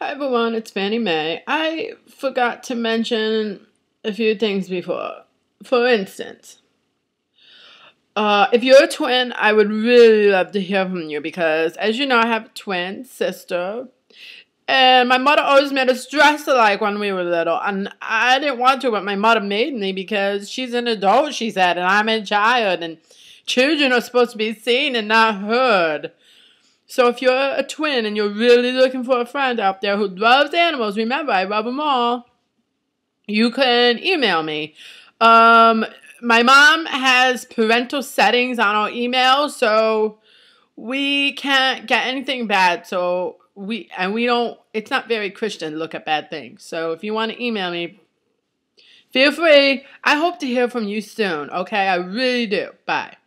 Hi everyone, it's Fanny May. I forgot to mention a few things before. For instance, uh, if you're a twin, I would really love to hear from you because, as you know, I have a twin sister. And my mother always made us dress alike when we were little. And I didn't want to, but my mother made me because she's an adult, she said, and I'm a child. And children are supposed to be seen and not heard. So if you're a twin and you're really looking for a friend out there who loves animals, remember I love them all. You can email me. Um, my mom has parental settings on our email, so we can't get anything bad. So we and we don't. It's not very Christian to look at bad things. So if you want to email me, feel free. I hope to hear from you soon. Okay, I really do. Bye.